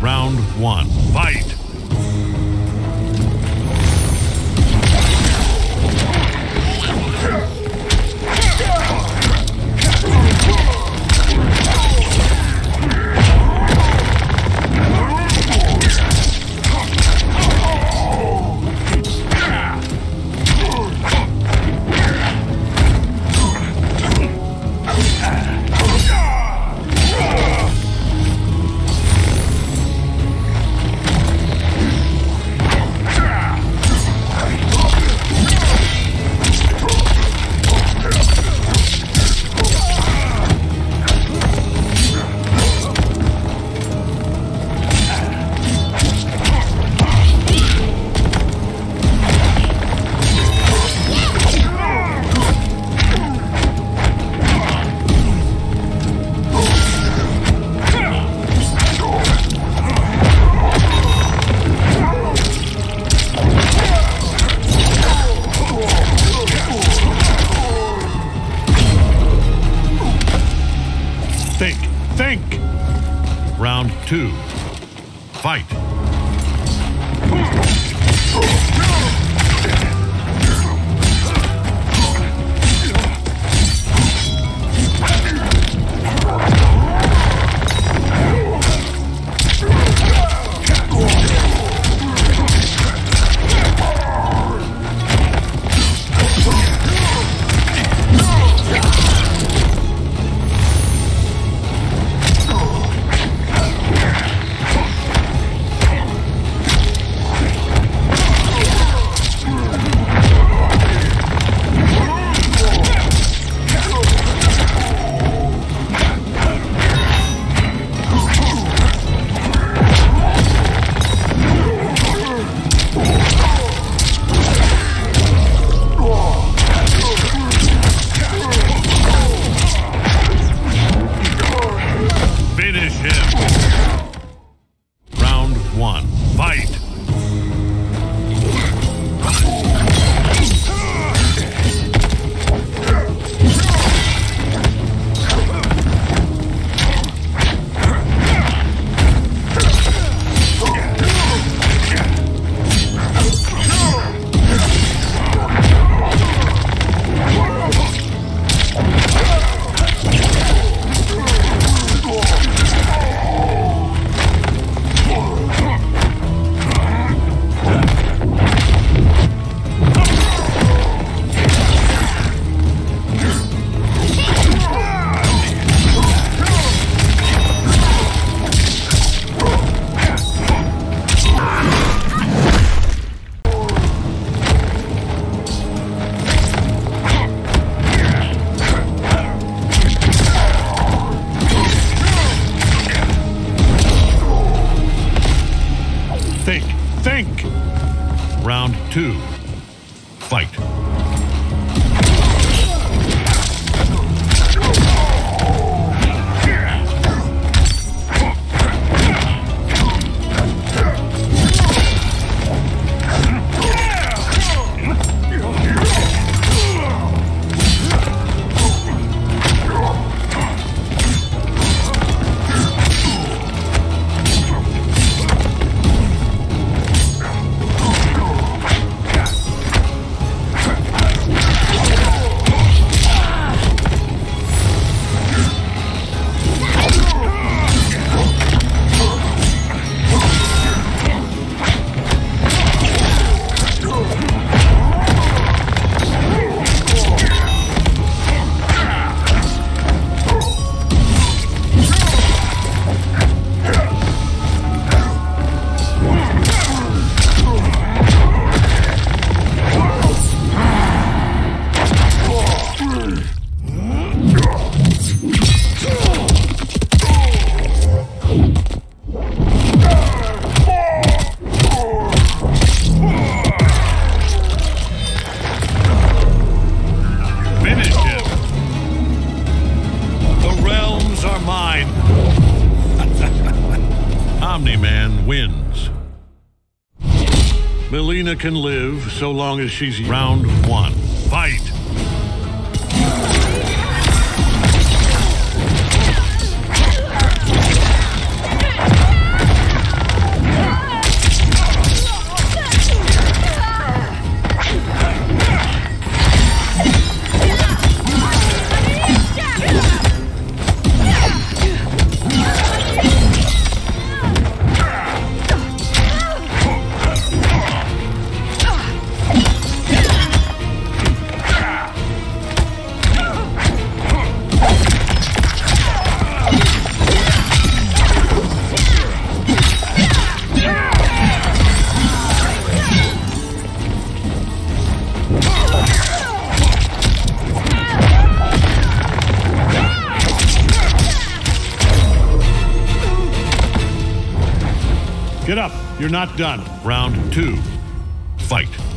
Round one. Fight! Think! Round two. Fight! Round two. Fight! Can live so long as she's round one. Fight! You're not done. Round two. Fight.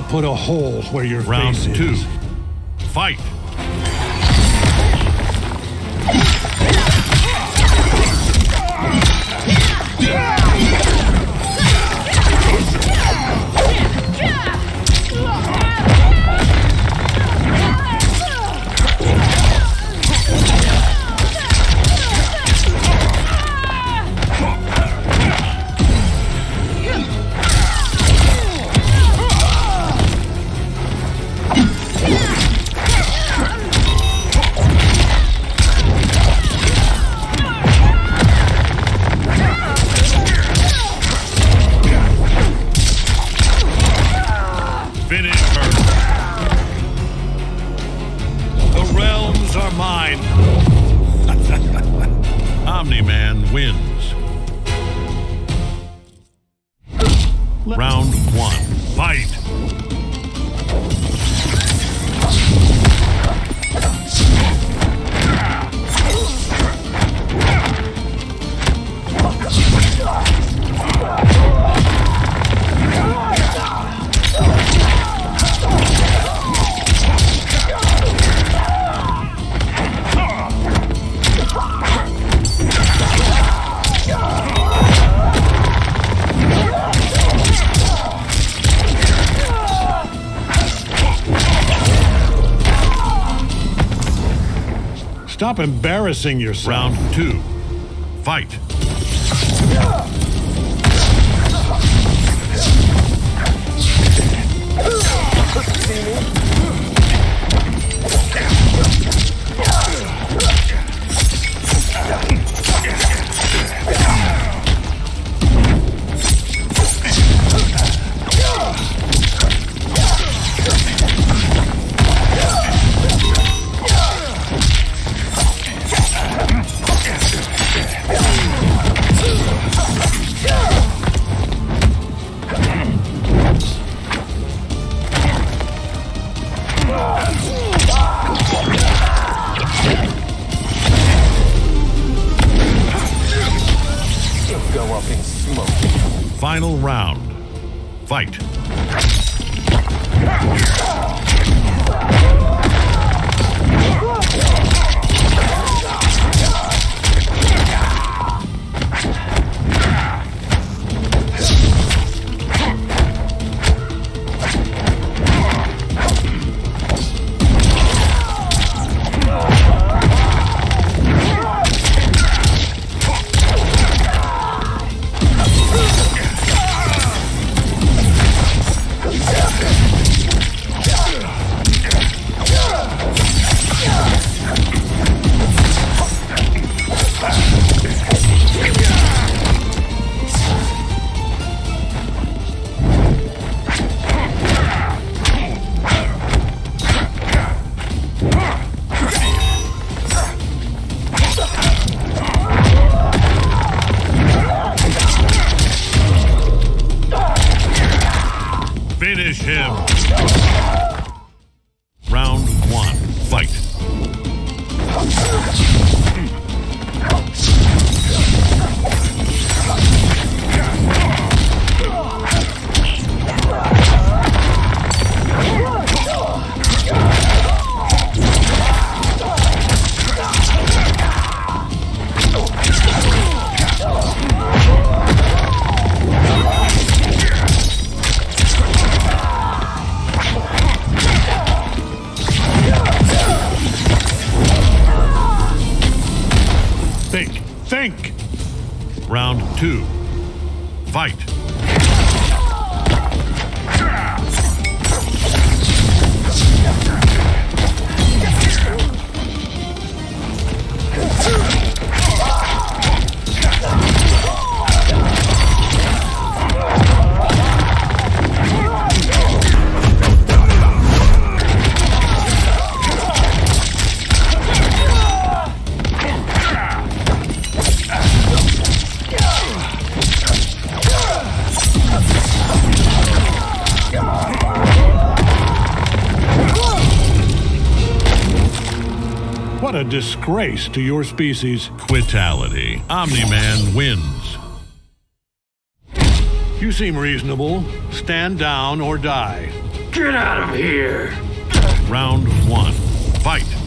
I'll put a hole where your Round face two. is. Fight. Stop embarrassing yourself. Round two. Fight. See me? Two. Disgrace to your species. Quitality. Omni-Man wins. You seem reasonable. Stand down or die. Get out of here! Round one. Fight.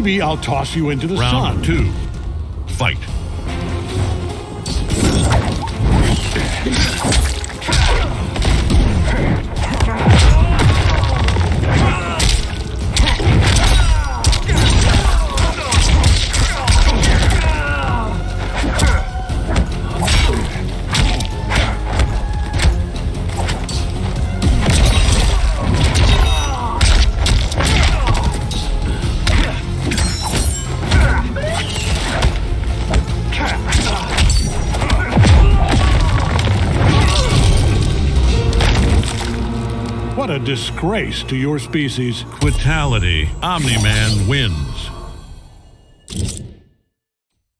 Maybe I'll toss you into the Round sun. too. Fight. Disgrace to your species. Quitality. Omni-Man wins.